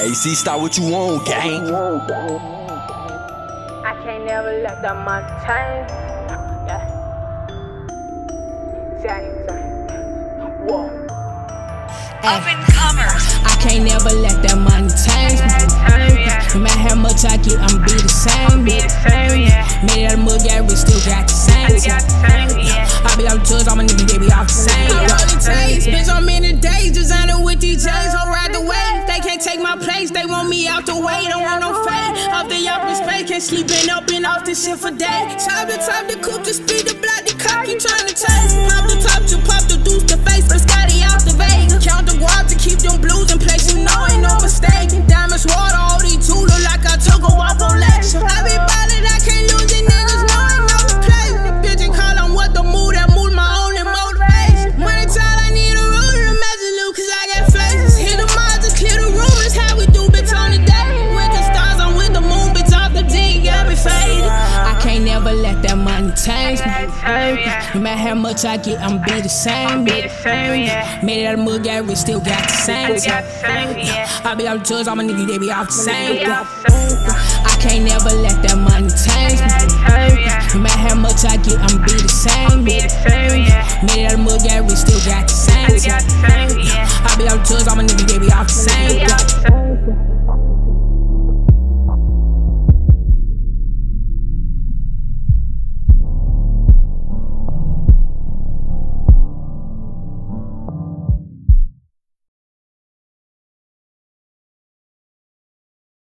AC, start what you want, gang. I can't never let the money change. Yeah. Change. Whoa. Up and comers. I can't never let that money change me. No matter how much I get, I'ma be the same. Be the same, yeah. Made out of mud, yeah, we still got the same. My place, they want me out the way, don't want no fade. Off the up in space, can't sleep up and off this shit for days. Time to time to coupe, the speed, the Same, yeah. No matter how much I get, I'ma be the same. Be the same, yeah. Made it out of mud, got rich, still got the same. Got the same, yeah. I be out drugs, all my niggas, they be off the same. Same, I can't never let that money change me. No matter how much I get, I'ma be the same. Be the same, yeah. Made it out of mud, got rich, still got the same. Got the same, yeah. I be out drugs, all my niggas, they be off the same.